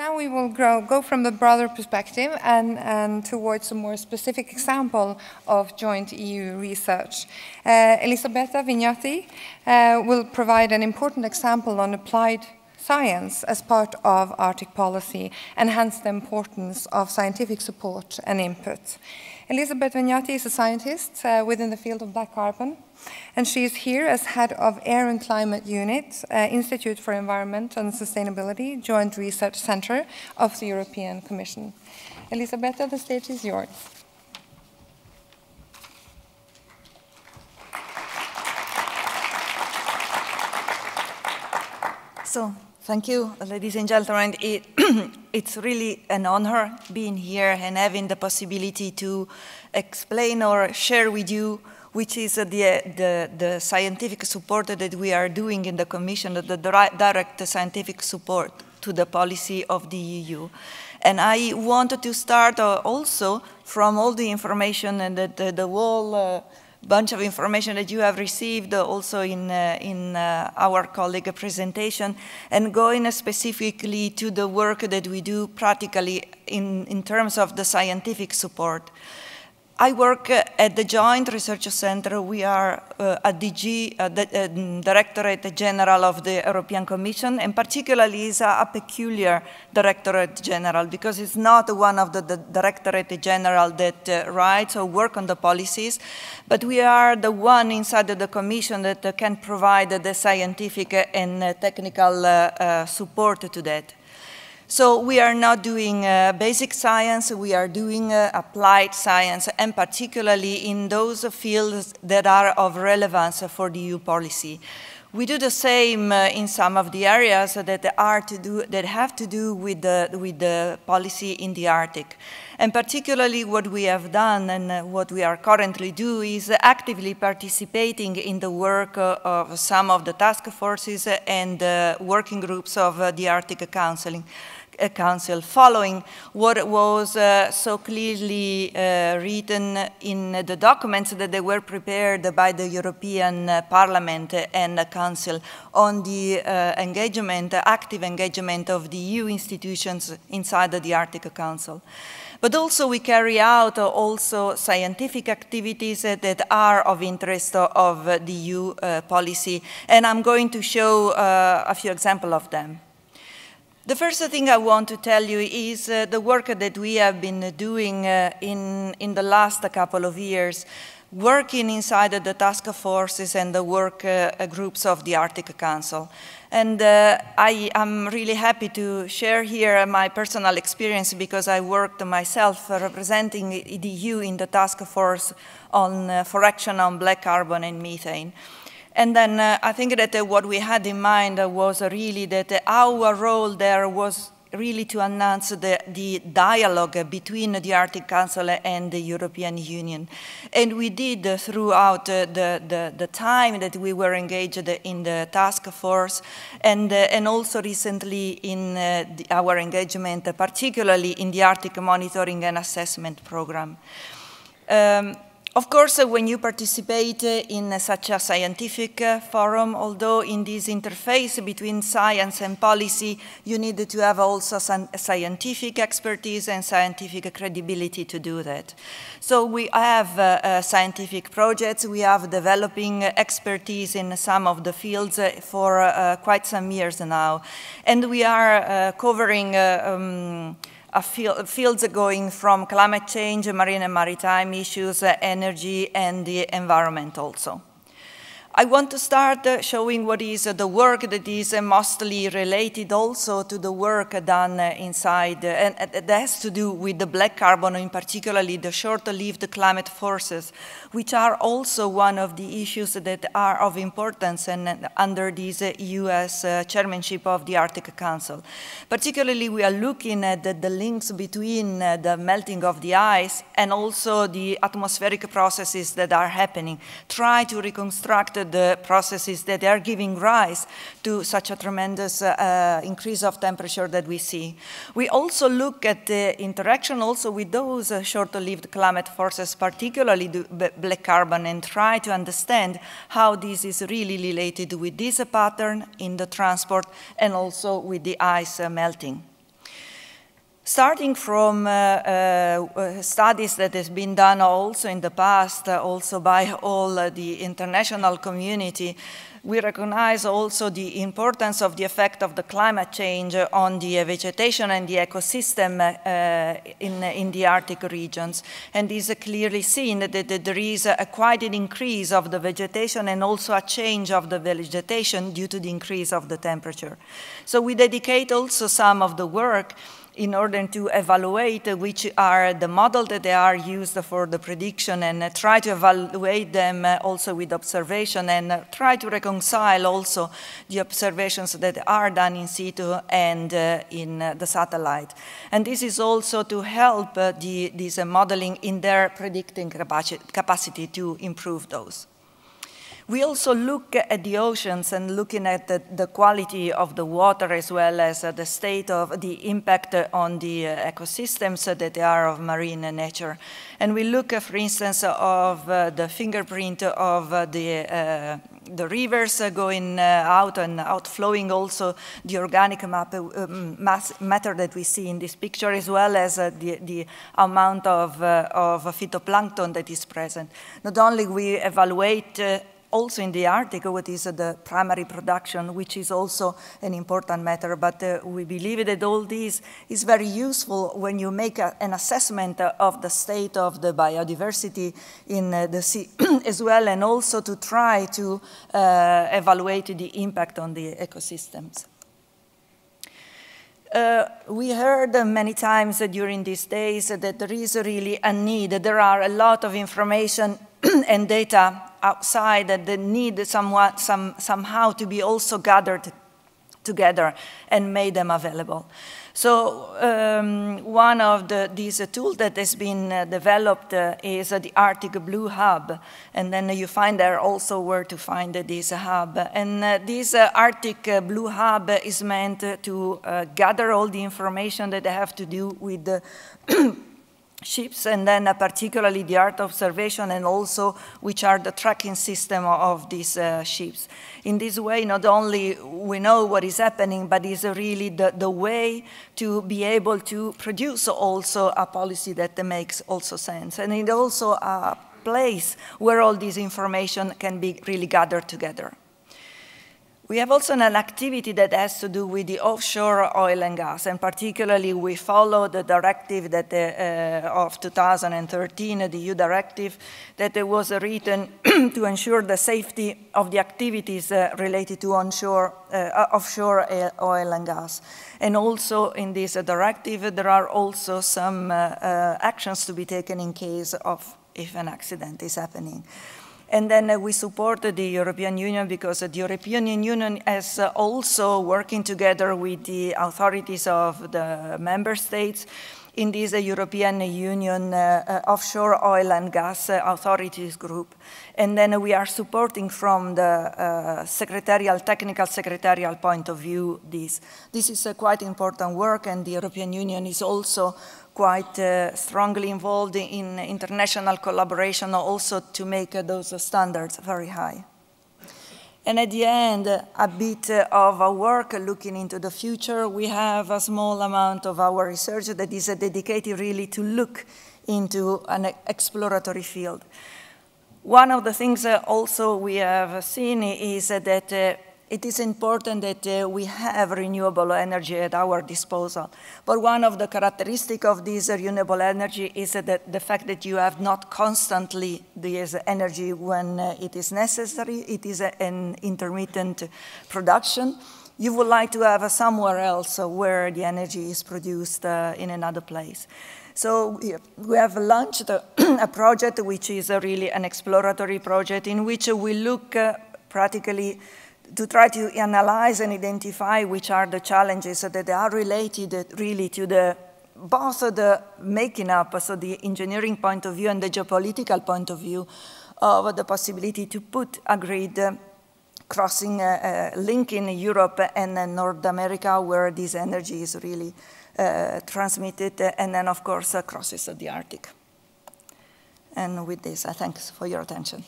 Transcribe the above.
Now we will grow, go from the broader perspective and, and towards a more specific example of joint EU research. Uh, Elisabetta Vignati uh, will provide an important example on applied science as part of Arctic policy and hence the importance of scientific support and input. Elisabeth Vignati is a scientist uh, within the field of black carbon and she is here as head of Air and Climate Unit, uh, Institute for Environment and Sustainability, Joint Research Center of the European Commission. Elisabetta, the stage is yours. So, thank you, ladies and gentlemen. It, it's really an honor being here and having the possibility to explain or share with you which is the, the, the, scientific support that we are doing in the Commission, the direct scientific support to the policy of the EU. And I wanted to start uh, also from all the information and the, the, the whole uh, bunch of information that you have received uh, also in, uh, in uh, our colleague presentation and going specifically to the work that we do practically in, in terms of the scientific support. I work uh, at the Joint Research Center. We are uh, at DG, uh, the uh, Directorate General of the European Commission, and particularly is a, a, peculiar Directorate General because it's not one of the, the Directorate General that uh, writes or work on the policies, but we are the one inside of the Commission that uh, can provide the scientific and technical support to that. So we are not doing uh, basic science, we are doing uh, applied science, and particularly in those fields that are of relevance for the EU policy. We do the same uh, in some of the areas that, are to do, that have to do with the, with the policy in the Arctic. And particularly what we have done and uh, what we are currently do is actively participating in the work uh, of some of the task forces and uh, working groups of uh, the Arctic Council. Council following what was uh, so clearly uh, written in the documents that they were prepared by the European uh, Parliament and the Council on the uh, engagement, active engagement of the EU institutions inside the Arctic Council. But also we carry out uh, also scientific activities uh, that are of interest of the EU policy, and I'm going to show a few examples of them. The first thing I want to tell you is uh, the work that we have been doing uh, in, in the last couple of years, working inside the task forces and the work uh, groups of the Arctic Council. And uh, I am really happy to share here my personal experience because I worked myself representing the EU in the task force on, uh, for action on black carbon and methane. And then uh, I think that uh, what we had in mind uh, was really that uh, our role there was really to enhance the, the, dialogue between the Arctic Council and the European Union. And we did uh, throughout the, the, the, time that we were engaged in the task force and, and also recently in the, our engagement, particularly in the Arctic Monitoring and Assessment Program. Um, of course, uh, when you participate uh, in uh, such a scientific forum, although in this interface between science and policy, you need to have also some scientific expertise and scientific credibility to do that. So we have scientific projects, we have developing expertise in some of the fields for quite some years now. And we are covering um, field, fields going from climate change, marine and maritime issues, uh, energy, and the environment also. I want to start uh, showing what is uh, the work that is uh, mostly related also to the work done uh, inside, uh, and uh, that has to do with the black carbon, in particularly the short-lived climate forcers, which are also one of the issues that are of importance and under this U.S. chairmanship of the Arctic Council. Particularly, we are looking at the, the links between the melting of the ice and also the atmospheric processes that are happening, try to reconstruct the processes that are giving rise to such a tremendous uh, increase of temperature that we see. We also look at the interaction also with those uh, short-lived climate forcers, particularly the black carbon, and try to understand how this is really related with this pattern in the transport and also with the ice uh, melting. Starting from uh, uh, studies that has been done also in the past, uh, also by all the international community, we recognize also the importance of the effect of the climate change on the vegetation and the ecosystem uh, in, in the Arctic regions. And is clearly seen that, that there is a, quite an increase of the vegetation and also a change of the vegetation due to the increase of the temperature. So we dedicate also some of the work in order to evaluate which are the models that they are used for the prediction and try to evaluate them also with observation and try to reconcile also the observations that are done in situ and uh, in uh, the satellite. And this is also to help uh, the, this modeling in their predicting capacity to improve those. We also look at the oceans and looking at the, the quality of the water as well as uh, the state of the impact on the uh, ecosystems that they are of marine nature. And we look, uh, for instance, of uh, the fingerprint of uh, the the rivers going out and outflowing also the organic map, mass, matter that we see in this picture, as well as the, the, amount of, of phytoplankton that is present. Not only we evaluate also in the Arctic, what is the primary production, which is also an important matter. But uh, we believe that all this is very useful when you make a, an assessment of the state of the biodiversity in uh, the sea as well, and also to try to uh, evaluate the impact on the ecosystems. Uh, we heard many times during these days that there is really a need. There are a lot of information and data outside that the need somewhat, some, somehow to be also gathered together and made them available. So um, one of the, these uh, tools that has been uh, developed uh, is uh, the Arctic Blue Hub, and then you find there also where to find this hub. And uh, this uh, Arctic Blue Hub is meant to gather all the information that they have to do with the ships and then uh, particularly the art observation and also which are the tracking system of these uh, ships. In this way, not only we know what is happening, but it's really the, the way to be able to produce also a policy that makes also sense. And it also a place where all this information can be really gathered together. We have also an activity that has to do with the offshore oil and gas, and particularly we follow the directive that, uh, of 2013, the EU directive, that was written to ensure the safety of the activities uh, related to onshore, uh, offshore uh, oil and gas. And also in this directive, there are also some uh, uh, actions to be taken in case of if an accident is happening. And then uh, we support the European Union because the European Union is uh, also working together with the authorities of the member states in this European Union uh, uh, offshore oil and gas uh, authorities group. And then we are supporting from the secretarial, technical secretarial point of view this. This is a quite important work and the European Union is also quite uh, strongly involved in international collaboration also to make uh, those standards very high. And at the end, a bit of our work looking into the future, we have a small amount of our research that is dedicated really to look into an exploratory field. One of the things also we have seen is that uh, it is important that uh, we have renewable energy at our disposal. But one of the characteristics of this renewable energy is that the fact that you have not constantly this energy when uh, it is necessary. It is an intermittent production. You would like to have somewhere else where the energy is produced uh, in another place. So we have launched a, a project which is really an exploratory project in which we look uh, practically to try to analyze and identify which are the challenges that are related really to the both the making up, so the engineering point of view and the geopolitical point of view of the possibility to put a grid uh, crossing a, a link in Europe and North America where this energy is really uh, transmitted and then of course uh, crosses the Arctic. And with this, I thank for your attention.